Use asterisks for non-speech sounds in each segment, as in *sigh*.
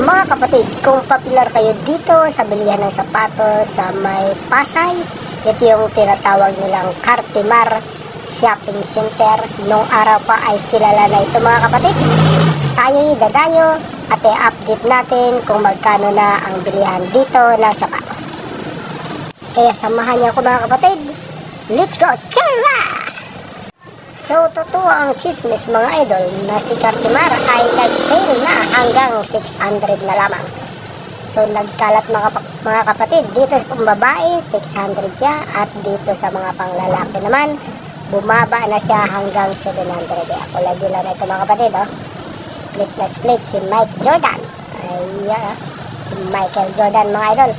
Mga kapatid, kung popular kayo dito sa bilihan ng sapatos sa may Pasay, ito yung tinatawag nilang Cartimar Shopping Center. Nung araw pa ay kilala na ito mga kapatid. Tayo'y dadayo at i-update natin kung magkano na ang bilihan dito ng sapatos. Kaya samahan niyo ako mga kapatid. Let's go! Chara! So, totoo ang chismis mga idol na si Cartimar ay nag-sale na hanggang 600 na lamang. So, nagkalat mga, kap- mga kapatid, dito sa pambabae, 600 siya at dito sa mga panglalaki naman, bumaba na siya hanggang 700. Kaya kulay dila na ito mga kapatid, oh. Split na split si Mike Jordan. Ayan, ah. si Michael Jordan mga idol.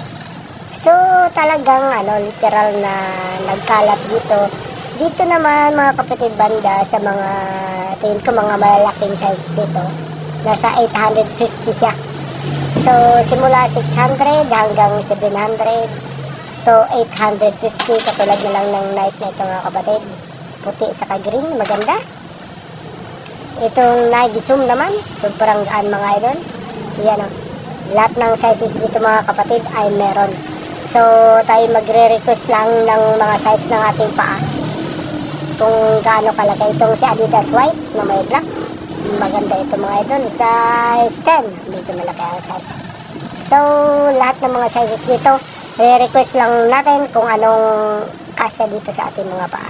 So, talagang ano, literal na nagkalat dito. Dito naman mga kapatid banda sa mga tingin ko mga malalaking size ito. Nasa 850 siya. So, simula 600 hanggang 700 to 850 katulad na lang ng night na ito mga kapatid. Puti sa green, maganda. Itong Zoom naman, sobrang gaan mga idol. Yan o. Lahat ng sizes dito mga kapatid ay meron. So, tayo magre-request lang ng mga size ng ating paa. Kung gaano kalaki itong si Adidas White na may black. Maganda ito mga idol. Size 10. Medyo malaki ang size. So, lahat ng mga sizes dito, re-request lang natin kung anong kasya dito sa ating mga paa.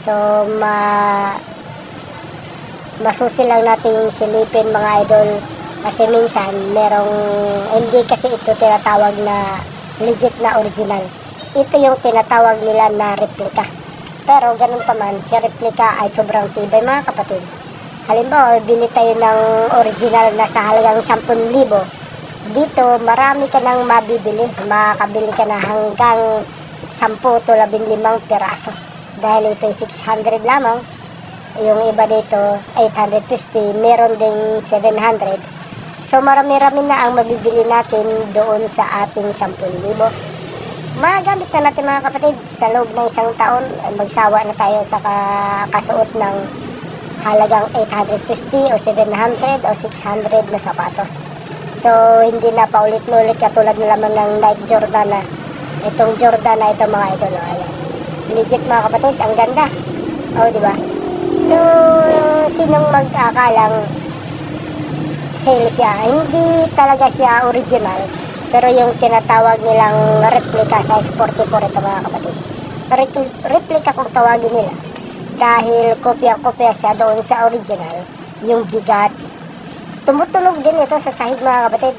So, ma masusi lang natin silipin mga idol kasi minsan merong hindi kasi ito tinatawag na legit na original ito yung tinatawag nila na replica pero ganun pa man si replica ay sobrang tibay mga kapatid. Halimbawa bili tayo ng original na sa halagang 10,000 dito marami ka nang mabibili. Makakabili ka na hanggang 10 to 15 piraso. Dahil ito ay 600 lamang. Yung iba dito 850 meron ding 700 so marami-rami na ang mabibili natin doon sa ating 10,000 magamit na natin mga kapatid sa loob ng isang taon. Magsawa na tayo sa kasuot ng halagang 850 o 700 o 600 na sapatos. So hindi na paulit-ulit katulad na lamang ng Nike Jordan na itong Jordan na ito mga idol. Ayan. Legit mga kapatid ang ganda. Oh di ba? So, sinong mag-akalang sale siya? Hindi talaga siya original. Pero yung tinatawag nilang replica sa S44 ito mga kapatid. Repl- replica kung tawagin nila. Dahil kopya-kopya siya doon sa original. Yung bigat. Tumutunog din ito sa sahig mga kapatid.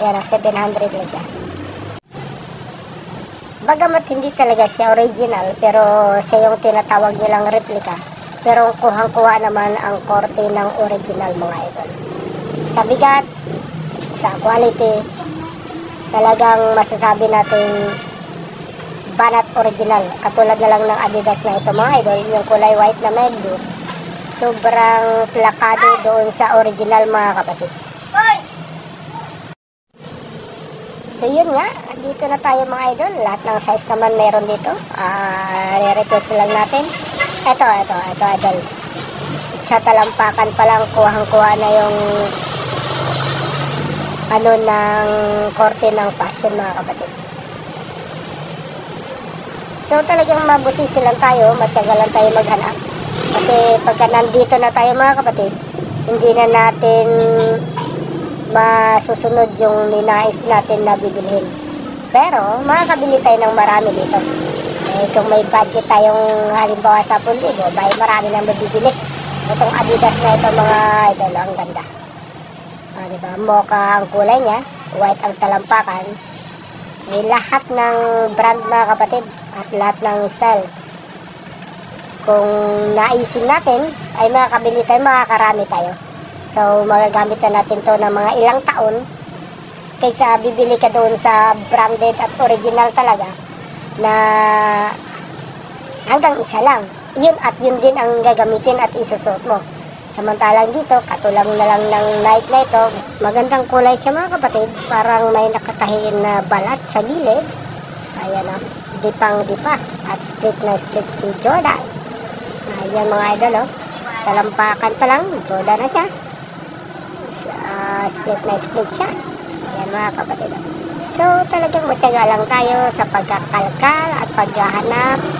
Yan, 700 lang siya. Bagamat hindi talaga siya original, pero siya yung tinatawag nilang replica pero kuhang-kuha naman ang korte ng original mga idol. Sa bigat, sa quality, talagang masasabi natin banat original. Katulad na lang ng Adidas na ito mga idol, yung kulay white na medyo. Sobrang plakado doon sa original mga kapatid. So yun nga, dito na tayo mga idol. Lahat ng size naman meron dito. Uh, request lang natin. Ito, ito, ito idol. Sa talampakan pa lang, kuhang-kuha na yung ano ng korte ng fashion mga kapatid. So talagang mabusisi lang tayo, matyaga lang tayo maghanap. Kasi pagka nandito na tayo mga kapatid, hindi na natin masusunod yung ninais natin na bibilhin. Pero makakabili tayo ng marami dito. Eh, kung may budget tayong halimbawa sa 10,000, bay marami nang mabibili. Itong Adidas na ito mga idol, ang ganda. Ah, diba? Mocha ang kulay niya, white ang talampakan. Eh, lahat ng brand mga kapatid at lahat ng style. Kung naisin natin, ay makakabili tayo, makakarami tayo. So, magagamit na natin to ng mga ilang taon kaysa bibili ka doon sa branded at original talaga na hanggang isa lang. Yun at yun din ang gagamitin at isusuot mo. Samantalang dito, katulad na lang ng night na ito, magandang kulay siya mga kapatid. Parang may nakatahiin na balat sa gilid. Ayan o, dipang dipa. At split na split si Jordan. Ayan mga idol o. Talampakan pa lang, Jordan na siya. Uh, split na split siya. Ayan mga kapatid. oh. So talagang matyaga lang tayo sa pagkakalkal at paghahanap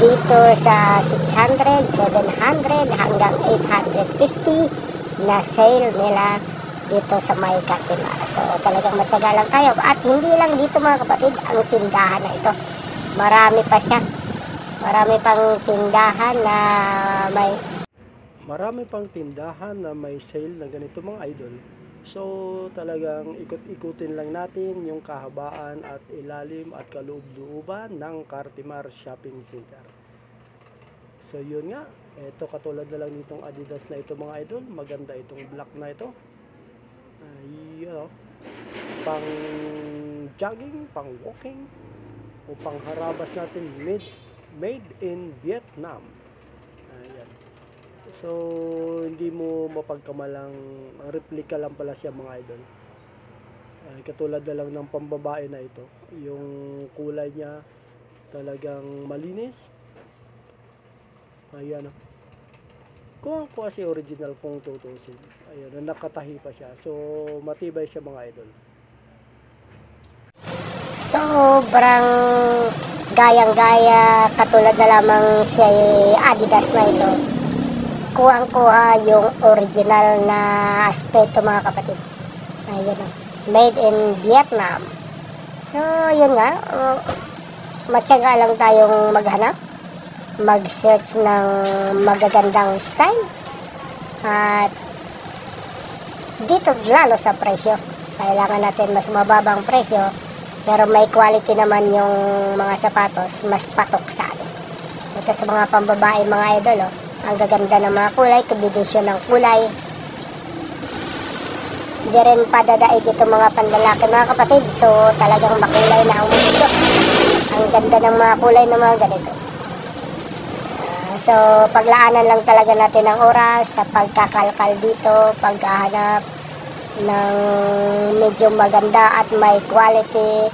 dito sa 600, 700 hanggang 850 na sale nila dito sa may Cartimara. So talagang matyaga lang tayo. At hindi lang dito mga kapatid ang tindahan na ito. Marami pa siya. Marami pang tindahan na may Marami pang tindahan na may sale na ganito mga idol. So talagang ikot-ikutin lang natin yung kahabaan at ilalim at kaloob-looban ng Cartimar Shopping Center. So yun nga, ito katulad na lang nitong Adidas na ito mga idol. Maganda itong black na ito. Ay, ano, pang jogging, pang walking, o pang harabas natin made, made in Vietnam. Ayan. So, hindi mo mapagkamalang replica lang pala siya mga idol. Ay, katulad na lang ng pambabae na ito. Yung kulay niya talagang malinis. Ayan. oh. Kung ako kasi original kung tutusin. Ayan, nakatahi pa siya. So, matibay siya mga idol. sobrang gayang-gaya katulad na lamang si Adidas na ito. Kuhang-kuha yung original na aspeto mga kapatid. Ayun o. Made in Vietnam. So, yun nga. uh, matyaga lang tayong maghanap. Mag-search ng magagandang style. At dito lalo sa presyo. Kailangan natin mas mababang presyo pero may quality naman yung mga sapatos, mas patok sa atin. Ito sa mga pambabae, mga idol, oh. Ang gaganda ng mga kulay, kombinasyon ng kulay. Hindi rin padadaig ito mga panlalaki, mga kapatid. So, talagang makulay na ang mundo. Ang ganda ng mga kulay ng mga ganito. Ah, so, paglaanan lang talaga natin ang oras sa pagkakalkal dito, paghahanap ng medyo maganda at may quality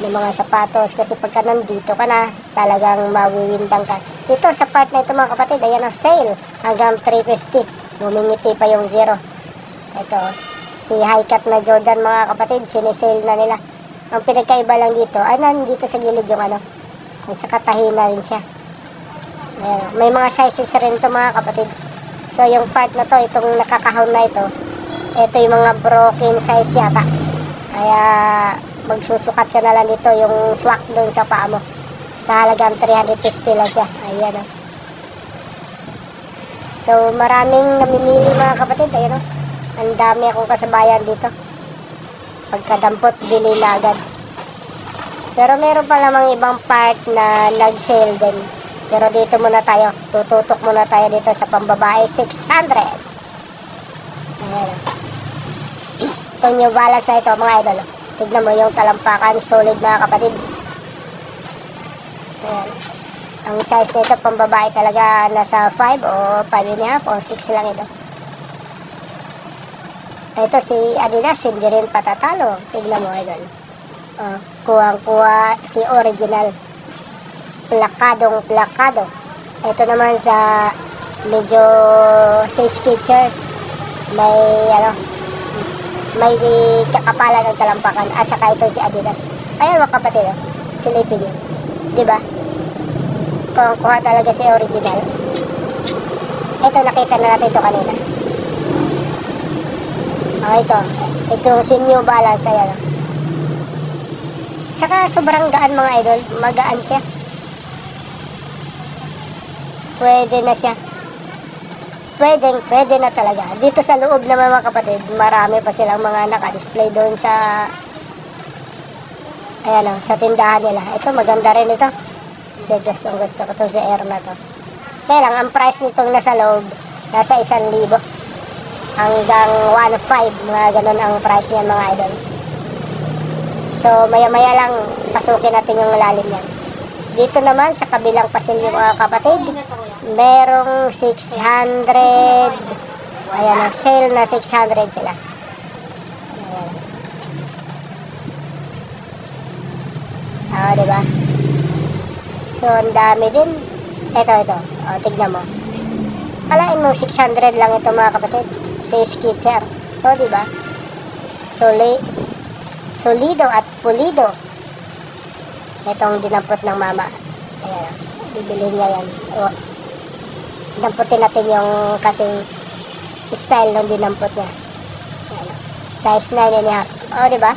ng mga sapatos kasi pagka nandito ka na talagang mawiwindang ka. Dito sa part na ito mga kapatid ayan ang sale hanggang 350 bumingiti pa yung zero. Ito si high cut na Jordan mga kapatid sinisale na nila. Ang pinagkaiba lang dito ay nandito sa gilid yung ano at saka tahi na rin siya. Ayan. may mga sizes rin to mga kapatid. So yung part na to itong nakakahon na ito ito yung mga broken size yata. Kaya magsusukat ka na lang dito yung swak doon sa paa mo. Sa halagang 350 lang siya. Ayan o. So maraming namimili mga kapatid. Ayan o. Ang dami akong kasabayan dito. Pagkadampot, bili na agad. Pero meron pa namang ibang part na nag-sale din. Pero dito muna tayo. Tututok muna tayo dito sa pambabae. 600. Ayan. *clears throat* Ito New Balance na ito mga idol. Tignan mo yung talampakan. Solid mga kapatid. Ayan. Ang size nito pambabae talaga nasa 5 o 5 and a half or 6 lang ito. Ito si Adidas hindi rin patatalo. Tignan mo idol. Uh, kuwang-kuha si original. Plakadong plakado. Ito naman sa medyo sa Skechers may ano may kakapalan ng talampakan at saka ito si Adidas. Ayan mga kapatid oh. silipin yun. Di ba kung kuha talaga si original. Ito nakita na natin ito kanina. Oh ito. Ito si New Balance. Ayan oh. saka sobrang gaan mga idol. Magaan siya. Pwede na siya pwede, pwede na talaga. Dito sa loob naman mga kapatid, marami pa silang mga naka-display doon sa ayan o, sa tindahan nila. Ito, maganda rin ito. Kasi gustong gusto ko to sa air na to. Kaya lang, ang price nitong nasa loob, nasa isang libo. Hanggang 1.5, mga ganun ang price niyan mga idol. So, maya-maya lang, pasukin natin yung lalim niyan. Dito naman, sa kabilang pasilyo mga kapatid, merong 600 ayan ang sale na 600 sila. Ayan. Ah diba so ang dami din. Ito ito o tignan mo. Alain mo 600 lang ito mga kapatid. Sa skitcher. O diba soli, solido at pulido. Itong dinampot ng mama. Ayan, bibilihin niya yan. O, damputin natin yung kasing style ng dinampot niya. Size 9 and a half. O, di ba?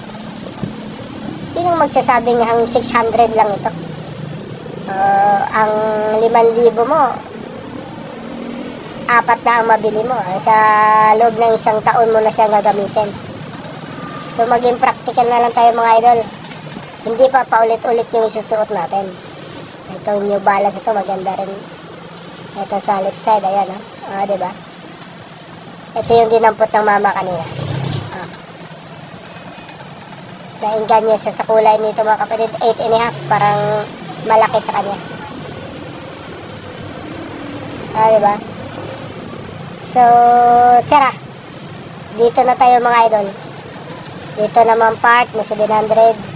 Sinong magsasabing ang 600 lang ito? Uh, ang 5,000 mo, apat na ang mabili mo. Sa loob ng isang taon mo na siya gagamitin. So, maging practical na lang tayo mga idol. Hindi pa paulit-ulit yung isusuot natin. Itong New Balance ito, maganda rin. Ito sa left side, ayan, ah. Ah, di ba? Ito yung dinampot ng mama kanina. Ah. Nainggan niya siya sa kulay nito mga kapatid. 8 and a half, parang malaki sa kanya. Ah, di ba? So, tara. Dito na tayo mga idol. Dito naman part, may 700.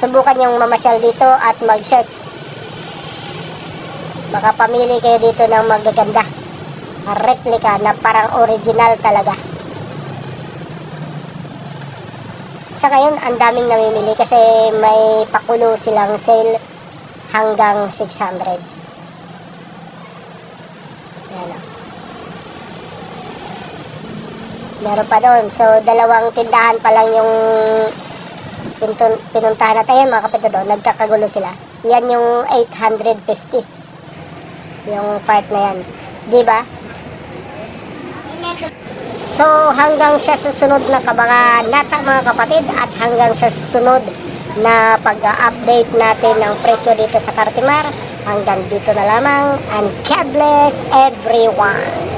Subukan yung mamasyal dito at mag-search. Baka pamili kayo dito ng magaganda. Na replica na parang original talaga. Sa ngayon, ang daming namimili kasi may pakulo silang sale hanggang 600. Yan o. Meron pa doon. So, dalawang tindahan pa lang yung pintun, pinuntahan natin. Mga kapatid doon. Nagkakagulo sila. Yan yung 850. Yung part na yan. Di ba? So, hanggang sa susunod na kabangan nata mga kapatid at hanggang sa susunod na pag-update natin ng presyo dito sa Cartimar. Hanggang dito na lamang and God bless everyone.